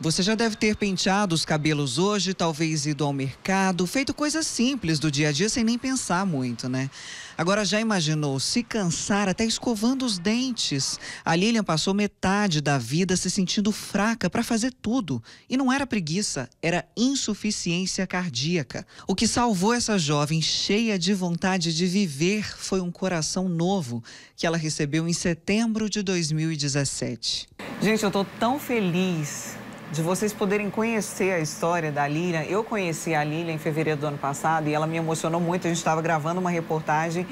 Você já deve ter penteado os cabelos hoje, talvez ido ao mercado, feito coisas simples do dia a dia sem nem pensar muito, né? Agora já imaginou se cansar até escovando os dentes? A Lilian passou metade da vida se sentindo fraca para fazer tudo. E não era preguiça, era insuficiência cardíaca. O que salvou essa jovem cheia de vontade de viver foi um coração novo que ela recebeu em setembro de 2017. Gente, eu tô tão feliz de vocês poderem conhecer a história da Lilian. Eu conheci a Lilian em fevereiro do ano passado e ela me emocionou muito. A gente estava gravando uma reportagem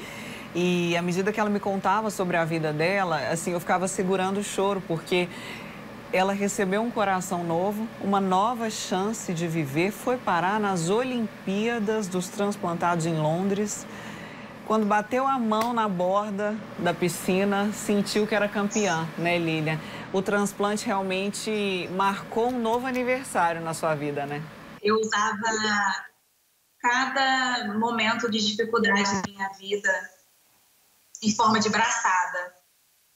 e à medida que ela me contava sobre a vida dela, assim, eu ficava segurando o choro, porque ela recebeu um coração novo, uma nova chance de viver, foi parar nas Olimpíadas dos Transplantados em Londres. Quando bateu a mão na borda da piscina, sentiu que era campeã, né, Lilian? O transplante realmente marcou um novo aniversário na sua vida, né? Eu usava cada momento de dificuldade na minha vida em forma de braçada.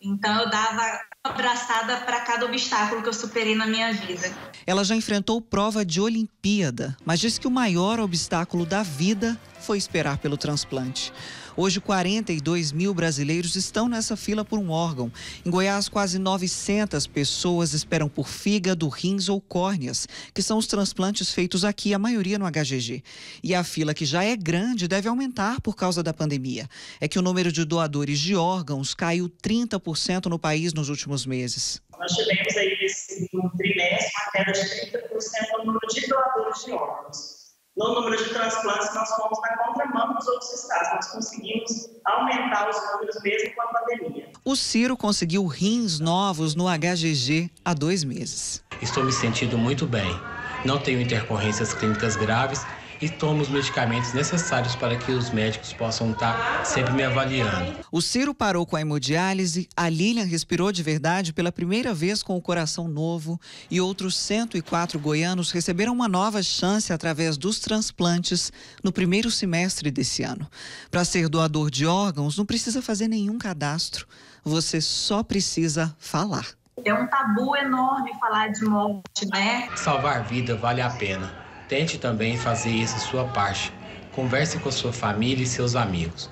Então eu dava uma braçada para cada obstáculo que eu superei na minha vida. Ela já enfrentou prova de Olimpíada, mas disse que o maior obstáculo da vida foi esperar pelo transplante. Hoje, 42 mil brasileiros estão nessa fila por um órgão. Em Goiás, quase 900 pessoas esperam por fígado, rins ou córneas, que são os transplantes feitos aqui, a maioria no HGG. E a fila, que já é grande, deve aumentar por causa da pandemia. É que o número de doadores de órgãos caiu 30% no país nos últimos meses. Nós tivemos aí nesse trimestre uma queda de 30% no número de doadores de órgãos no número de transplantes, nós fomos na contramão dos outros estados. Nós conseguimos aumentar os números mesmo com a pandemia. O Ciro conseguiu rins novos no HGG há dois meses. Estou me sentindo muito bem. Não tenho intercorrências clínicas graves e tomo os medicamentos necessários para que os médicos possam estar sempre me avaliando. O Ciro parou com a hemodiálise, a Lilian respirou de verdade pela primeira vez com o coração novo e outros 104 goianos receberam uma nova chance através dos transplantes no primeiro semestre desse ano. Para ser doador de órgãos, não precisa fazer nenhum cadastro, você só precisa falar. É um tabu enorme falar de morte, né? Salvar vida vale a pena. Tente também fazer isso sua parte. Converse com sua família e seus amigos.